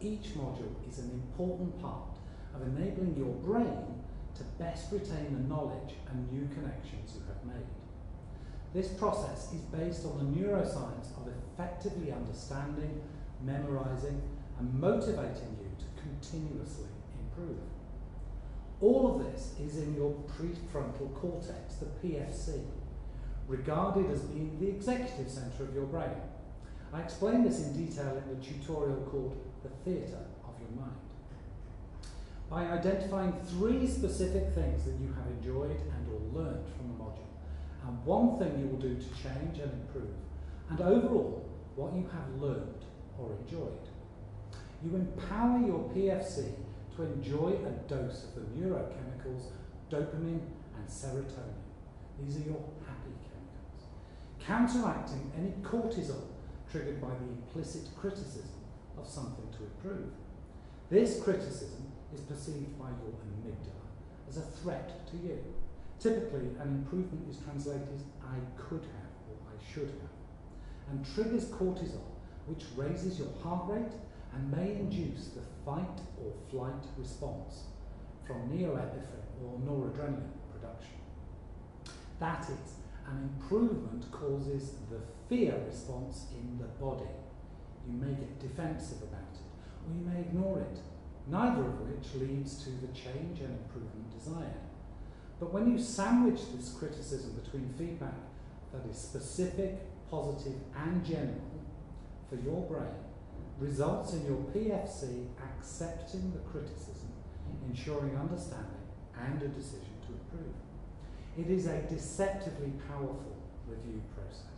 each module is an important part of enabling your brain to best retain the knowledge and new connections you have made. This process is based on the neuroscience of effectively understanding, memorizing, and motivating you to continuously improve. All of this is in your prefrontal cortex, the PFC, regarded as being the executive centre of your brain. I explain this in detail in the tutorial called The Theatre of Your Mind. By identifying three specific things that you have enjoyed and or learned from the module, and one thing you will do to change and improve, and overall, what you have learned or enjoyed. You empower your PFC to enjoy a dose of the neurochemicals dopamine and serotonin. These are your happy chemicals. Counteracting any cortisol triggered by the implicit criticism of something to improve. This criticism is perceived by your amygdala as a threat to you. Typically, an improvement is translated as I could have or I should have, and triggers cortisol, which raises your heart rate and may induce the fight or flight response from neoepinephrine or noradrenaline production. That is, an improvement causes the fear response in the body. You may get defensive about it, or you may ignore it, neither of which leads to the change and improvement desired. But when you sandwich this criticism between feedback that is specific, positive, and general for your brain, results in your PFC accepting the criticism, ensuring understanding and a decision to improve. It is a deceptively powerful review process.